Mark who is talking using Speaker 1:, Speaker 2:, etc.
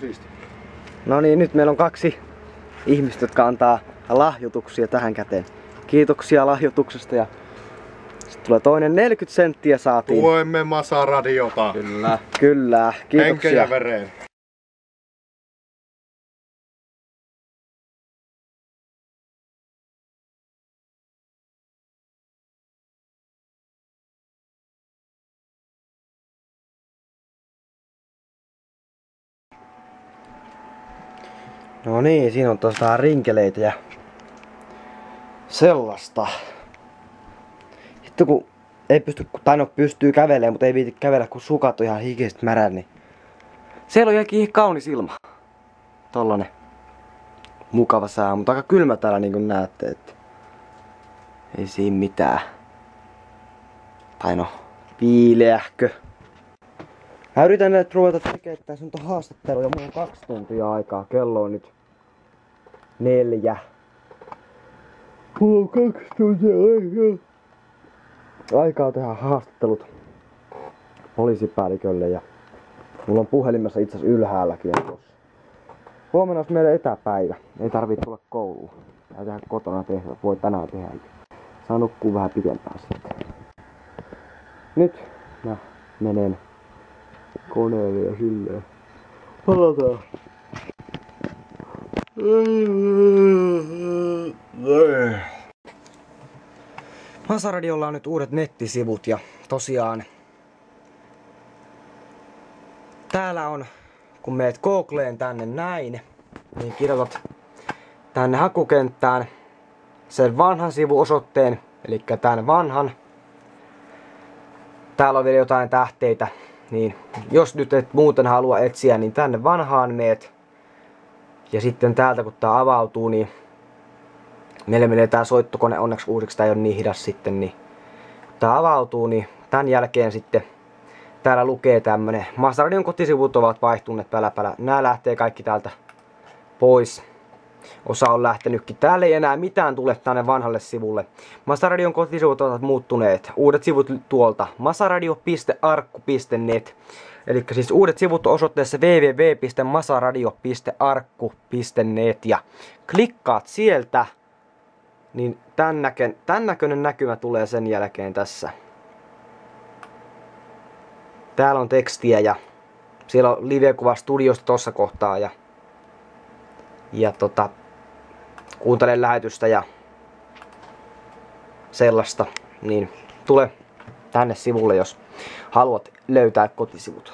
Speaker 1: Siisti.
Speaker 2: No niin, nyt meillä on kaksi ihmistä, jotka antaa lahjoituksia tähän käteen. Kiitoksia lahjoituksesta ja sitten tulee toinen 40 senttiä saatiin.
Speaker 1: Tuemme Masa-radiota.
Speaker 2: Kyllä. Kyllä,
Speaker 1: Henkeä
Speaker 2: kiitoksia.
Speaker 1: ja vereen.
Speaker 2: No niin, siinä on tuosta rinkeleitä ja sellaista. Sitten kun ei pysty, tai no pystyy kävelemään, mutta ei viiti kävellä, kun sukat on ihan hikiset märät, niin siellä on jokin kaunis ilma. Tollanen mukava sää, mutta aika kylmä täällä niin kuin näette, että ei siinä mitään. Tai no, viileähkö. Mä yritän nyt ruveta tekemään tässä haastattelu ja mulla on kaksi tuntia aikaa. Kello on nyt neljä. Mulla on kaksi tuntia aikaa. Aikaa tehdä haastattelut poliisipäällikölle ja mulla on puhelimessa itse asiassa ylhäälläkin on tossa. Huomenna olisi meidän etäpäivä. Ei tarvii tulla kouluun. Tää tehdä kotona tehdä. Voi tänään tehdä. Saa nukkua vähän pidempään sitten. Nyt mä menen koneelle ja silleen. Palataan. Masaradiolla on nyt uudet nettisivut ja tosiaan täällä on, kun meet Googleen tänne näin, niin kirjoitat tänne hakukenttään sen vanhan sivuosoitteen, eli tämän vanhan. Täällä on vielä jotain tähteitä, niin jos nyt et muuten halua etsiä, niin tänne vanhaan meet. Ja sitten täältä kun tää avautuu, niin meille menee tää soittokone onneksi uusiksi, tää ei ole niin hidas sitten, niin kun tää avautuu, niin tämän jälkeen sitten täällä lukee tämmönen Masaradion kotisivut ovat vaihtuneet päläpälä. Nää lähtee kaikki täältä pois. Osa on lähtenytkin. Täällä ei enää mitään tule tänne vanhalle sivulle. Masaradion kotisivut ovat muuttuneet. Uudet sivut tuolta masaradio.arkku.net Eli siis uudet sivut osoitteessa www.masaradio.arkku.net ja klikkaat sieltä, niin tän, näkön, tän näköinen näkymä tulee sen jälkeen tässä. Täällä on tekstiä ja siellä on live-kuva studiosta tossa kohtaa ja, ja tota, kuuntelen lähetystä ja sellaista, niin tule tänne sivulle, jos haluat löytää kotisivut.